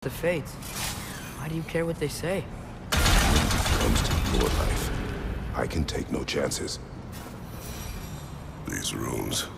the fates. Why do you care what they say? When it comes to your life, I can take no chances. These rooms.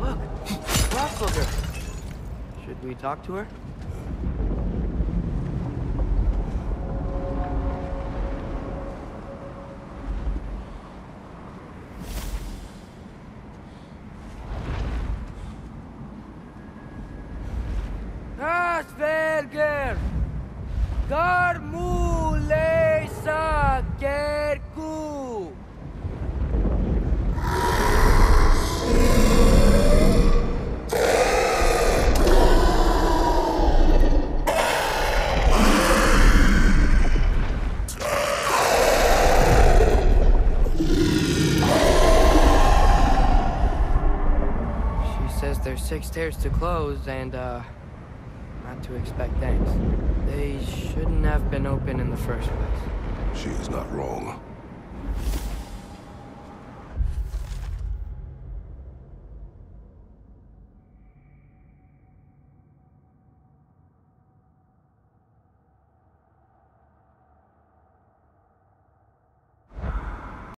Look, Hræsvelgr. Should we talk to her? Hræsvelgr! Garmulesa says there's six stairs to close and, uh, not to expect thanks. They shouldn't have been open in the first place. She is not wrong.